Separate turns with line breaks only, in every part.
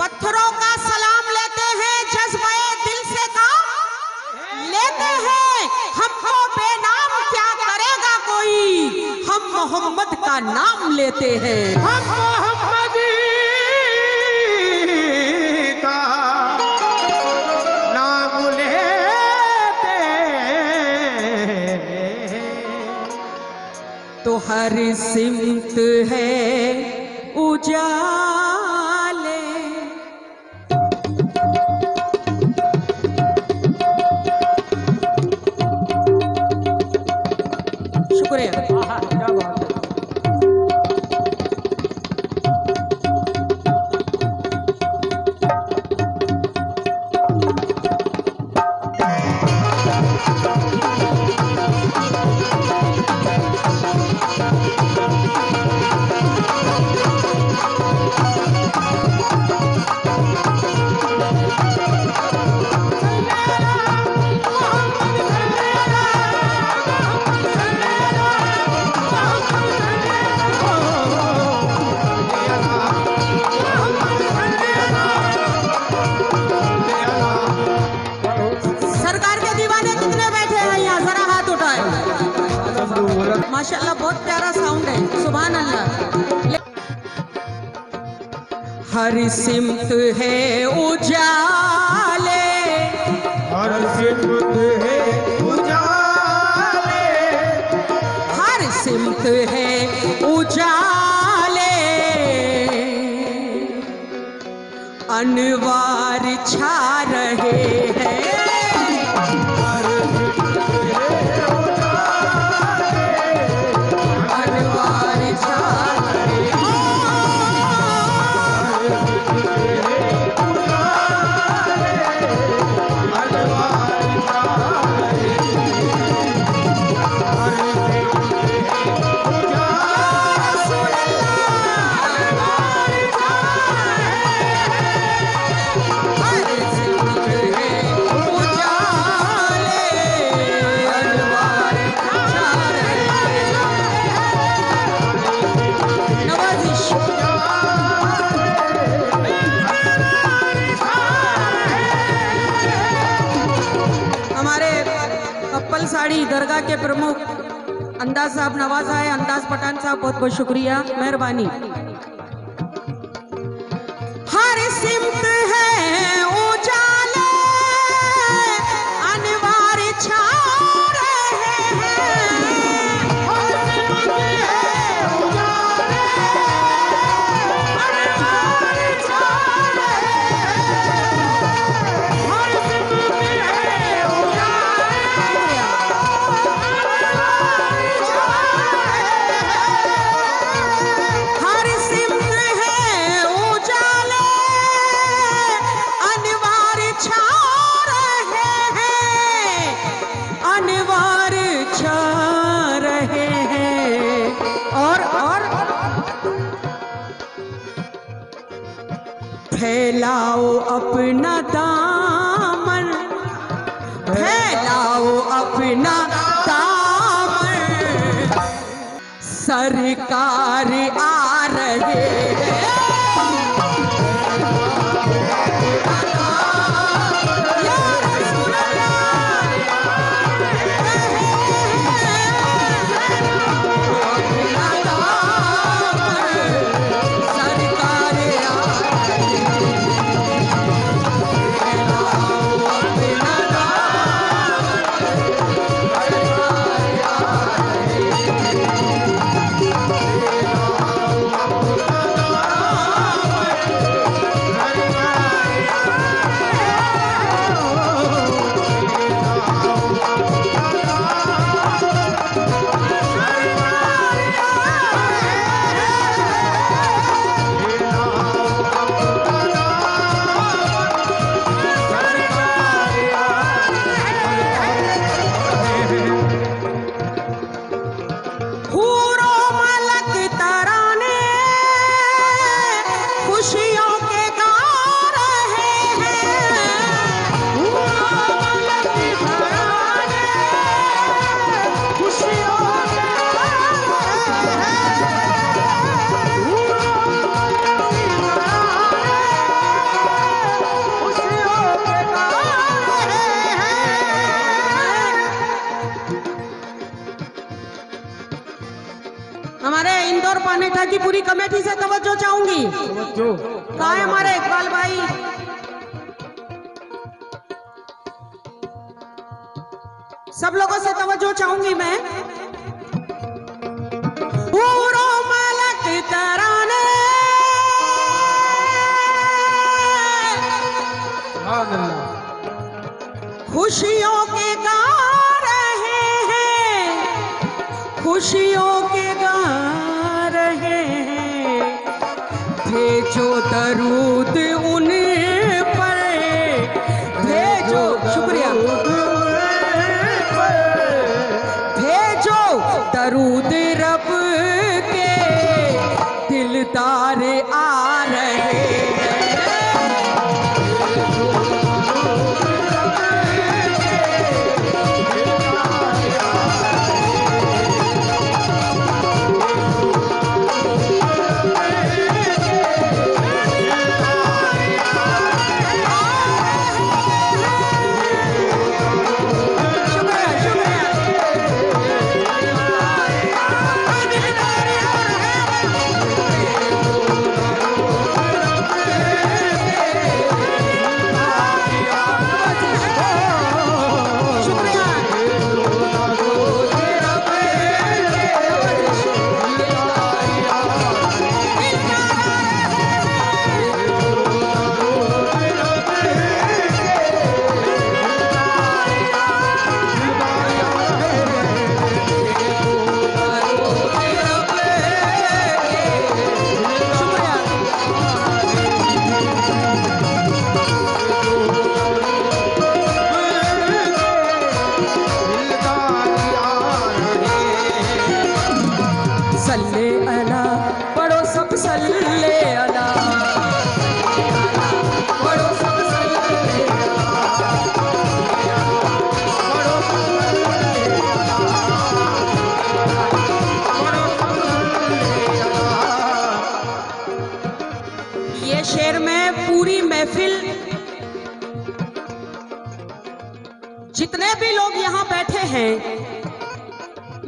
पत्थरों का सलाम लेते हैं जज्बे दिल से काम लेते हैं। हमको बेनाम क्या करेगा कोई? हम मोहम्मद का नाम लेते हैं।
हम मोहम्मदी का नाम लेते हैं।
तो हर सिमत है उजाले माशाल्लाह बहुत प्यारा साउंड है। सुबह अल्लाह हर सिमत है उजाले।
हर सिमत है उजाले।
हर सिमत है उजाले। अनवार छा रहे हैं। अंदाज साहब नवाज़ आए अंदाज पठान साहब बहुत बहुत शुक्रिया. मेहरबानी. फैलाओ अपना दामन। फैलाओ अपना दामन। सरकार आ रहे तवज्जो कहा हमारे इकबाल भाई? सब लोगों से तवज्जो चाहूँगी मैं। पूरो खुशियों के गा रहे हैं। खुशियों के गा तरुद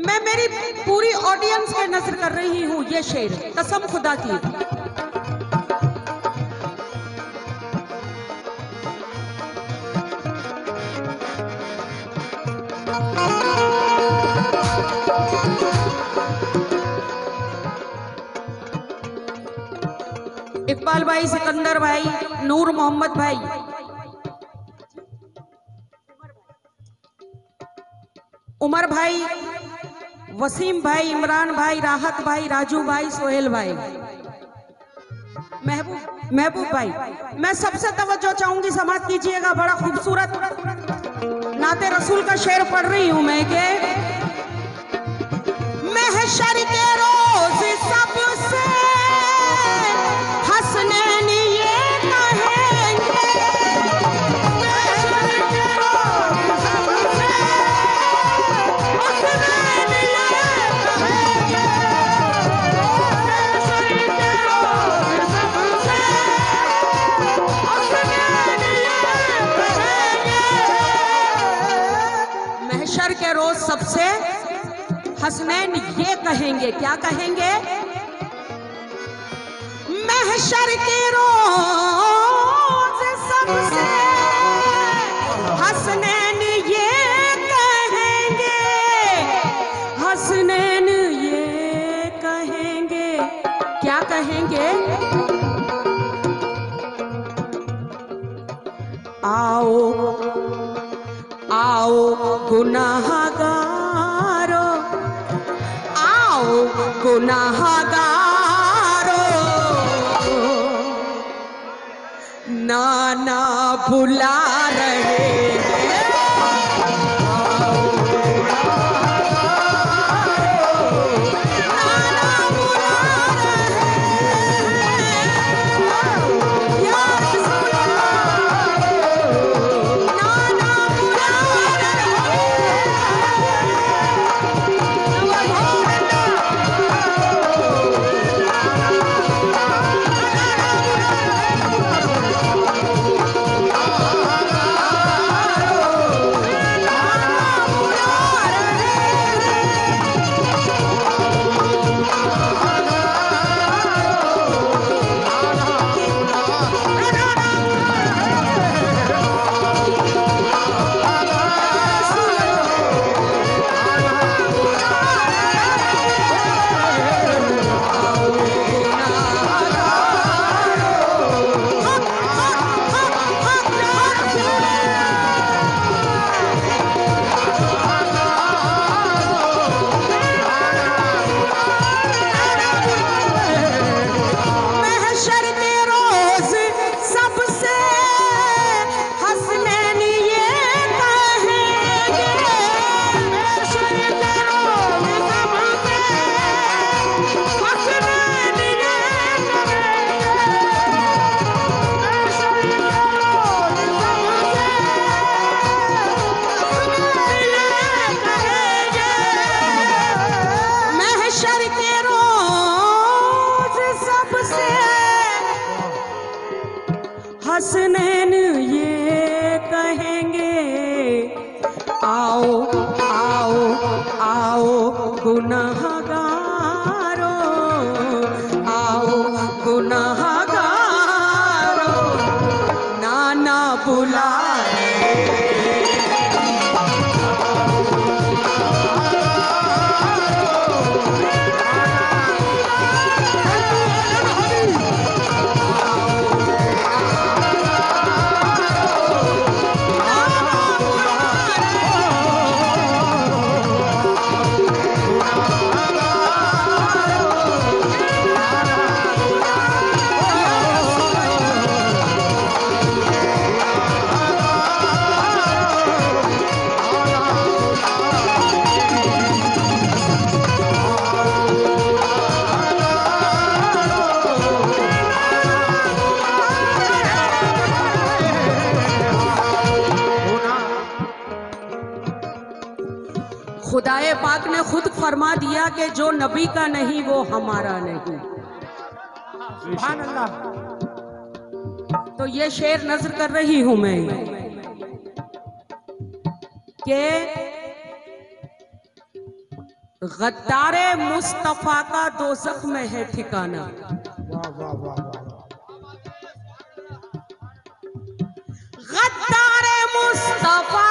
मैं मेरी पूरी ऑडियंस पे नज़र कर रही हूँ ये शेर, कसम खुदा की। इकबाल भाई, सिकंदर भाई, नूर मोहम्मद भाई। उमर भाई वसीम भाई, इमरान भाई, राहत भाई, राजू भाई, सोहेल भाई। महबूब महबूब भाई, मैं सबसे तवज्जो चाहूँगी, समाज कीजिएगा बड़ा खूबसूरत। नाते रसूल का शेर पढ़ रही हूँ मैं, के? महशर कहेंगे? क्या कहेंगे? महशर के रोज ফুলা कि जो नबी का नहीं वो हमारा नहीं।
अल्लाह
तो ये शेर नज़र कर रही हूँ मैं। कि गद्दारे मुस्तफ़ा का दोजख में है ठिकाना।
वाह वाह वाह वाह
गद्दारे मुस्तफ़ा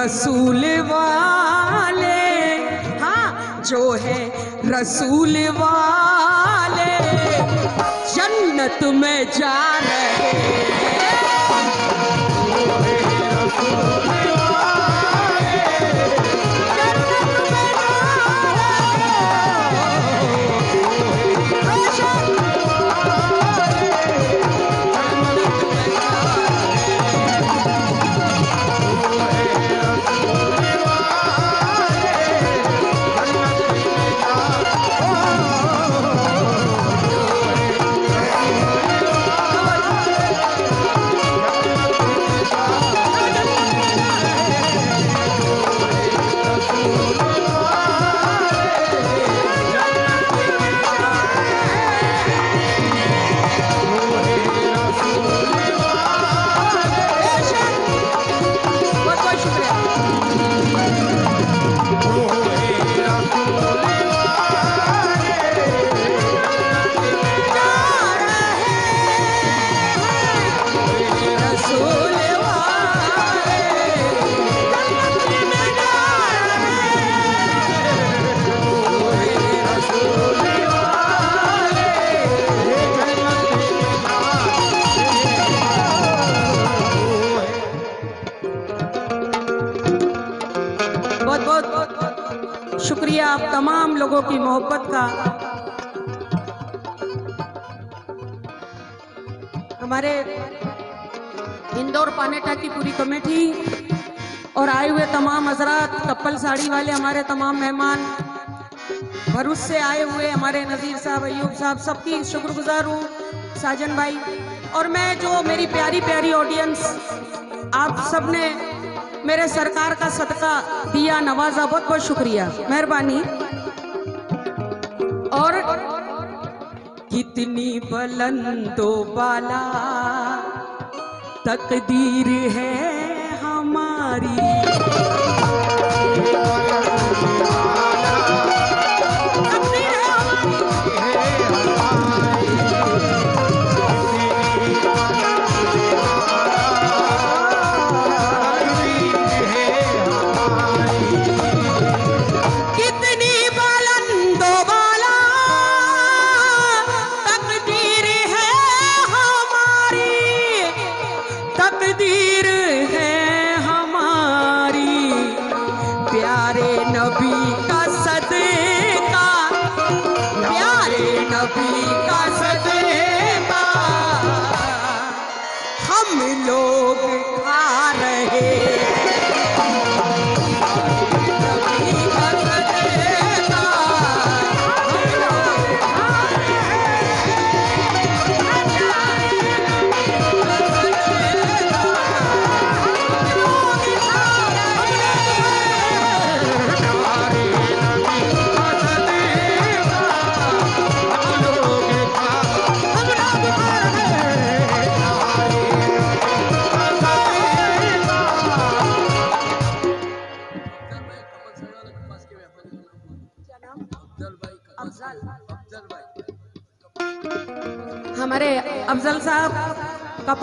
रसूल वाले। हाँ जो है रसूल वाले। जन्नत में जा रहे हैं। की मोहब्बत का। हमारे इंदौर पानेटा की पूरी कमेटी और आए हुए तमाम हजरात, कप्पल साड़ी वाले हमारे तमाम मेहमान, भरूच से आए हुए हमारे नज़ीर साहब, अयूब साहब, सबकी शुक्रगुजार हूँ, साजन भाई। और मैं जो मेरी प्यारी प्यारी ऑडियंस आप सबने मेरे सरकार का सदका दिया, नवाजा, बहुत बहुत शुक्रिया। मेहरबानी। और कितनी बुलंदो बाला तकदीर है हमारी।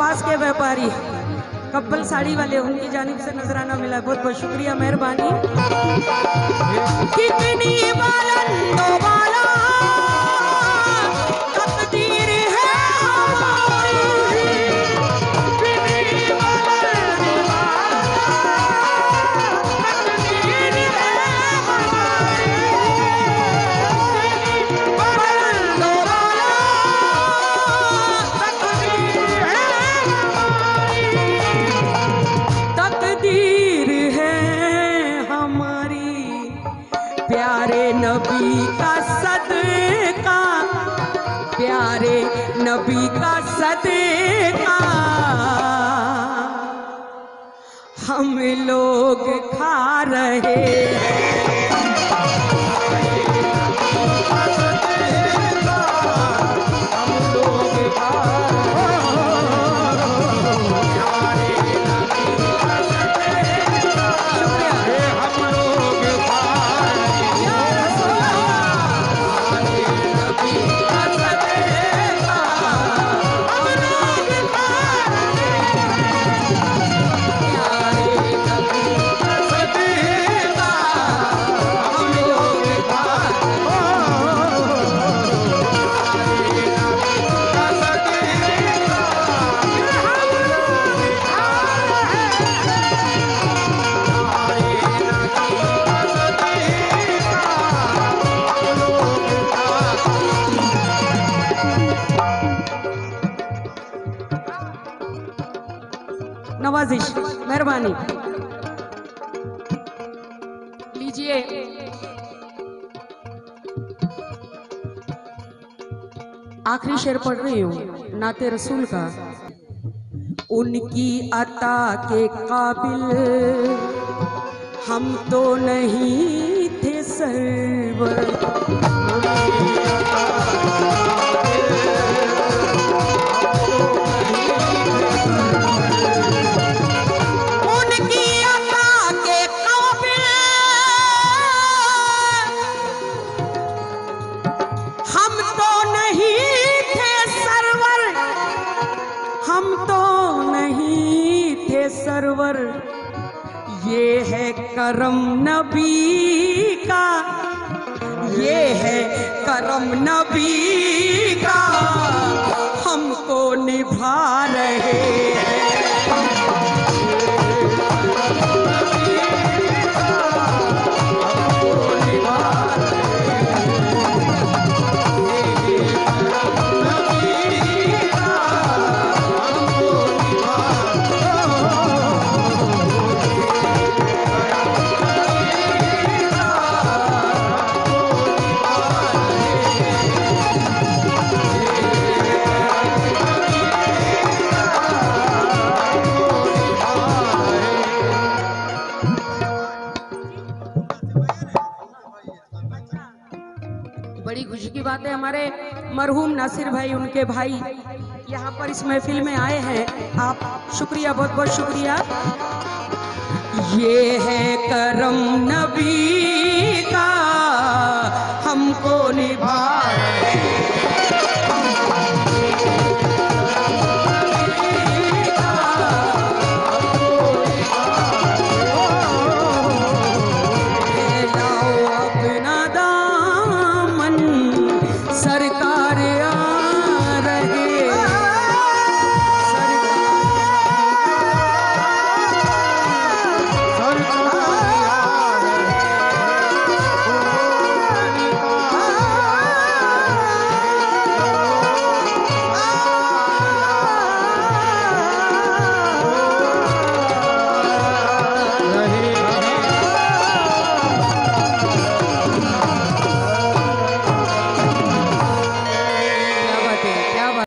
कपास के व्यापारी कब्बल साड़ी वाले, उनकी जानिब से नजराना मिला। बहुत बहुत शुक्रिया, मेहरबानी। कितनी बुलंदो नवाजिश, मेहरबानी। लीजिए। आखिरी शेर पढ़ रही हूँ, नाते रसूल का। उनकी अता के काबिल हम तो नहीं थे सरवर। सरवर ये है करम नबी का। ये है करम नबी का। हमको निभा रहे हैं। मरहूम नासिर भाई, उनके भाई यहाँ पर इस महफिल में आए हैं। आप शुक्रिया, बहुत बहुत शुक्रिया। ये है करम नबी का, हमको निभा